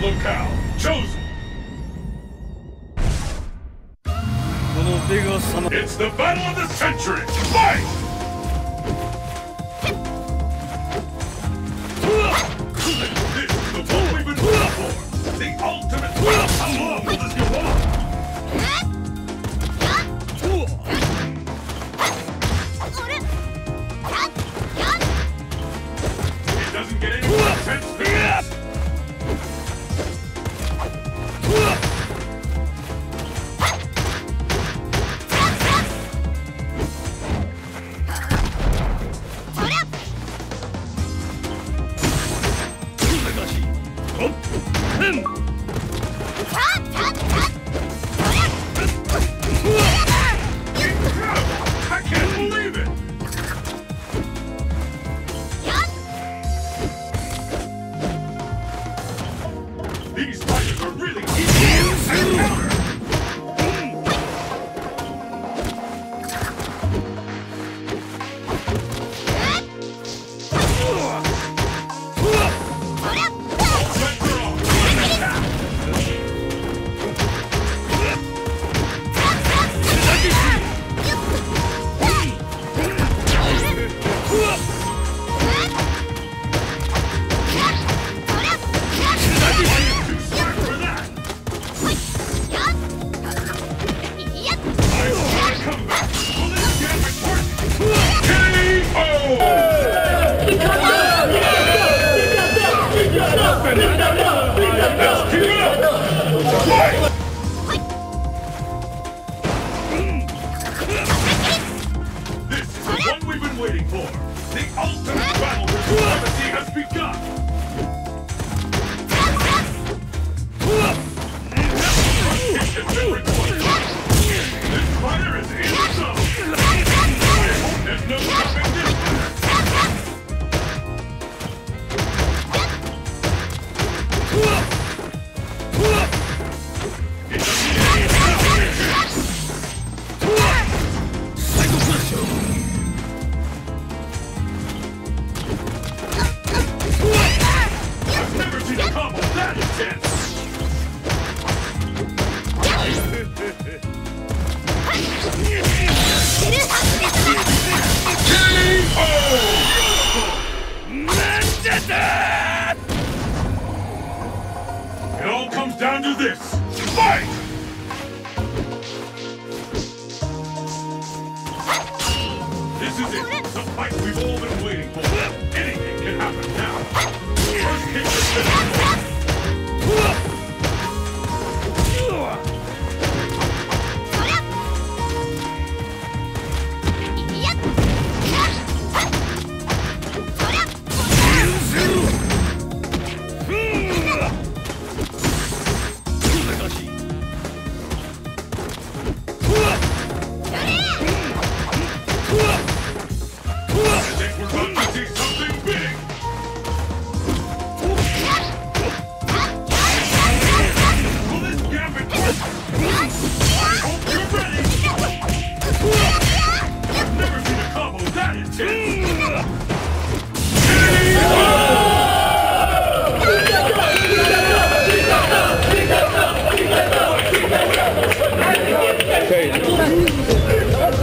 Locale chosen. It's the battle of the century. Fight! These fighters are really easy. down to this. Fight! This is it. The fight we've all been waiting for. Anything can happen now. First hit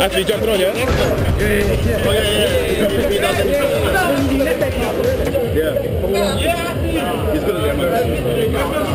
Asli Jatron ya? Oh ya, ya, ya. Ya. He's ya. at that.